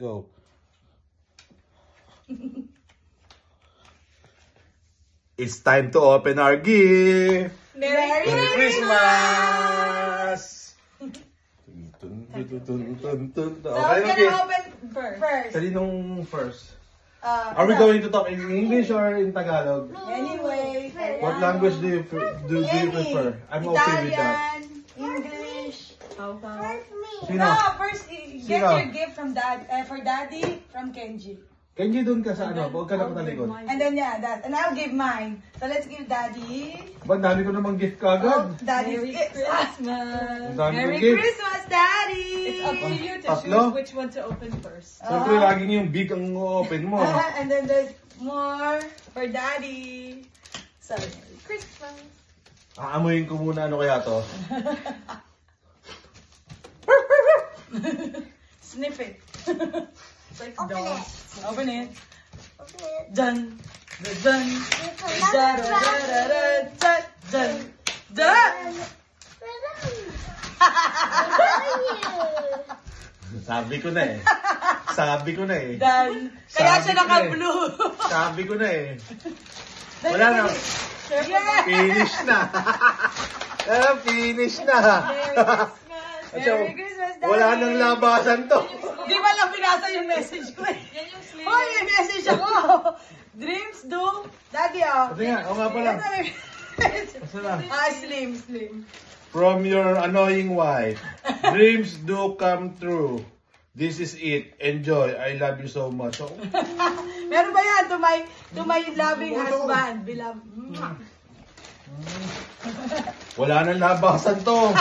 Go. It's time to open our gift. Merry, Merry Christmas! So, Okay, we're okay. gonna open first. first. Kaninong first? Uh, Are we ano? going to talk in English or in Tagalog? Anyway. What language do you, do, do you prefer? I'm okay with that. Italian, English. Sino? No, first, get Sino? your gift from dad, eh, for daddy from Kenji. Kenji, doon ka sa ano? Huwag ka na patalikod. And then, yeah, that. And I'll give mine. So, let's give daddy. Ba't dami ko namang gift Oh, kagad? daddy's Merry gift. Christmas. Ang dami Merry kong gift. Christmas, daddy! It's up to you to Tatlo? choose which one to open first. Siyempre, laging yung big ang open mo. and then there's more for daddy. So, Merry Christmas. Aamuyin ko muna ano kaya to. Sniff it. it's like Open dog. It. Open it. Open it. Dun. Da dun. Da da da da da da dun. Dun. Sabi ko na eh. Sabi ko na eh. Dun. Kaya siya eh. naka-blue. Sabi ko na eh. Wala na. Yeah. Finish na. Ah, finish na. Merry Christmas. Merry Christmas. Wala nang labasan to. Di ba lang binasa yung message ko eh. Yan yung sleeve. Hoy, may message ako. Dreams do. Daddy, oh. Ito nga, o nga pala. Ito may message. Ah, slim, slim. From your annoying wife. Dreams do come true. This is it. Enjoy. I love you so much. Oh, Meron ba yan? To my, to my loving husband. Beloved. Mwah. Wala nang labasan to.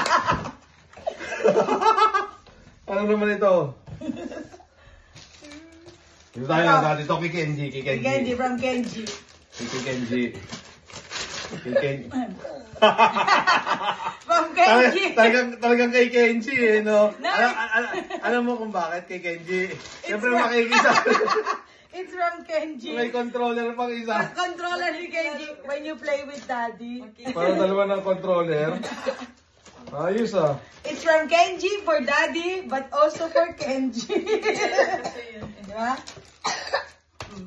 ano naman ito? Dito tayo Ano? na dito kay Kenji, kay Kenji. Kenji from Kenji. Kay Kenji. Kay Kenji. From Kenji. talagang, talagang kay Kenji eh, no? No, Alam, it's- alam, alam mo kung bakit kay Kenji? Siyempre makikisa. It's from Kenji. May controller pang isa. Controller ni Kenji when you play with daddy. Para dalawa ng controller. Ayos ah. It's from Kenji for daddy, but also for Kenji. Di ba?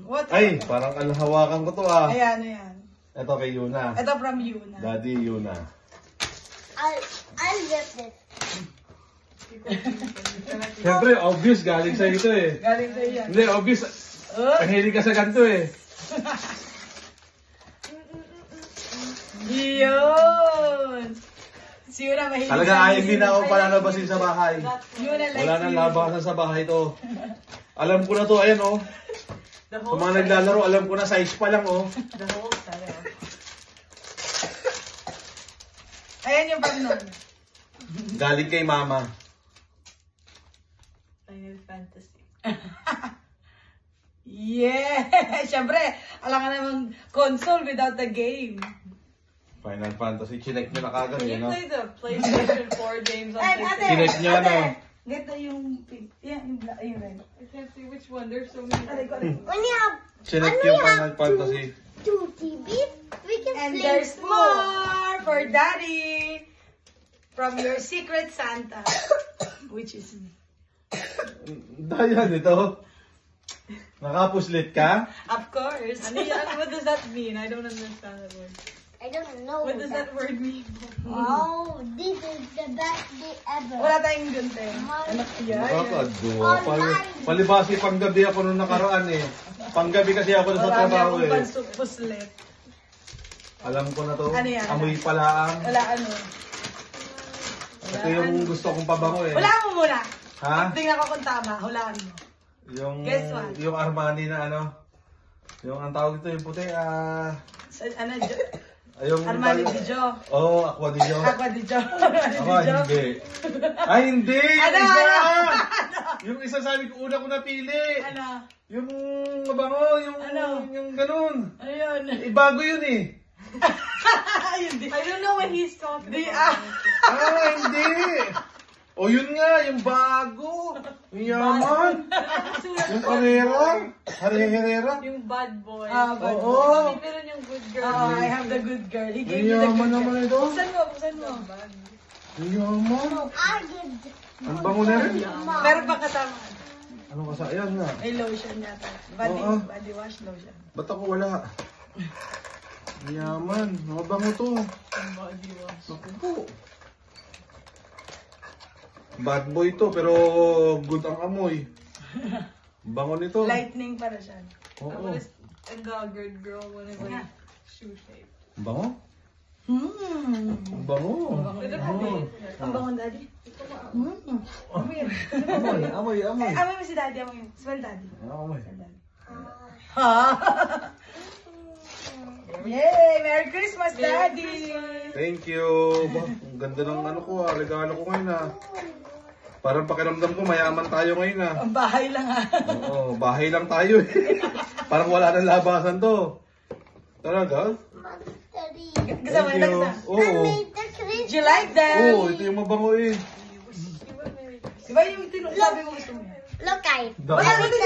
What? Ay, parang ano, hawakan ko to ah. Ayan, ayan. Ito kay Yuna. Ito from Yuna. Daddy Yuna. I'll, I'll rip it. Siyempre, obvious galing sa ito eh. Galing sa yan. Hindi, obvious. Oh, Mahilig ka sa ganito eh. yun! Si Yuna mahilig Talaga ayaw din music. ako palalabasin sa bahay. Yuna likes Wala nang labasan sa bahay to. Alam ko na to, ayan oh. Sa mga naglalaro, alam ko na size pa lang oh. The whole set. Ayan yung nun. Galing kay mama. Final Fantasy. Yeah! Siyempre, alam ka namang console without the game. Final Fantasy, chinek nyo na kagad Can eh, you no? play the PlayStation 4 games on Ay, ate! PlayStation? Sinet niya, ate, no? Ganito yung pink. Yan, yung black. Ayun, red. I can't see which one. There's so many. Aray ko, aray ko. When you have Chinek yung Final Fantasy. two, two TVs, we can And play there's more. more for daddy from your secret Santa, which is me. Dayan ito. Nakapuslit ka? Of course. Ano yan? What does that mean? I don't understand that word. I don't know. What does that word mean? Oh, this is the best day ever. Wala tayong gunte. Anak yan. Nakakadwa. Pal palibasi panggabi ako nung nakaraan eh. Panggabi kasi ako na sa Marami trabaho akong eh. pansupuslit. Alam ko na to. Ano yan? Amoy palaang. Wala ano. Ito yung gusto kong pabango eh. Wala mo muna. Ha? Tingnan ko kung tama. Hulaan mo. Yung, Guess what? yung Armani na ano. Yung ang tawag ito, yung puti, ah... Sa, ano, Ah, yung Armani Di Jo. Oo, oh, Aqua di Jo. Aqua Di Jo. Armani Ako, Di Jo. hindi. Ay, hindi! Yung Ano, isa! ano? Yung isa sabi ko, una ko napili. Ano? Yung mabango, yung, Ano? yung ganun. Ayun. Eh, bago yun eh. Ayun, di. I don't know what he's talking Di, about. ah. Ah, hindi. O yun nga, yung bago. Yung yaman. yung karera. Hare-herera. Yung bad boy. Ah, bad Oo. Kami meron yung good girl. Oh, I have the good girl. He Yung gave me the yaman good naman girl. ito. Buksan mo, buksan mo. Yung yaman. Ang bango na rin. Meron pa kasama. Ano ka sa... Ayan nga. May lotion yata. Body, Oo. body wash lotion. Ba't ako wala? Yaman. Mabango to. Body wash. Naku po. Bad boy to, pero good ang amoy. Bango nito. Lightning para siya. I Oo. was a doggered girl when I was shoe shape. Bango? Hmm. Ang bango. Pero Oo. Ang bango, daddy. Hmm. Amoy. Amoy, amoy, amoy. Eh, Amoy mo si daddy, amoy mo. Smell daddy. Amoy. Smell daddy. Ha? Yay! Merry Christmas, daddy! Thank you. Ba, ang ganda ng ano ko ah, regalo ko ngayon ah. Parang pakiramdam ko mayaman tayo ngayon ah. Ang bahay lang ha. Oo, bahay lang tayo eh. Parang wala nang labasan to. Talaga? Gusto mo. Gusto? Oo. Did you like them? Oo, ito yung mabango eh. Di ba yung tinong sabi mo gusto mo? Look, guys. Wala mo din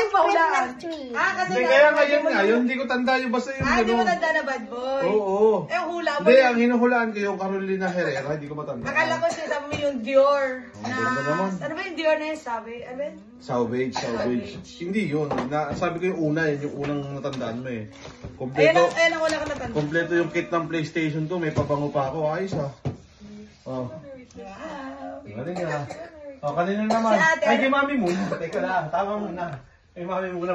tree. Ah, kasi Hindi, kaya ngayon nga, yun hindi ko tanda yung basta yung Ah, di mo ano. tanda na bad boy. Oo. Eh, ang hula mo. Hindi, yun. ang hinuhulaan ko yung Carolina Herrera, hindi ko matanda. Akala ko sinasabi mo yung Dior na... ganda naman. Ano ba yung Dior na yun sabi? Ano yun? Salvage, salvage. Hindi yun. Na, sabi ko yung una, yun yung unang natandaan mo eh. Ayan Kompleto, ang, ayan ang wala ka natanda. kompleto yung kit ng PlayStation to, may pabango pa ako. Ayos ah. Oh, Wow. galing ah. Oh, kanina naman. Si ate, Ay, ano? kay mami muna. Teka lang, tama muna. Kay mami muna.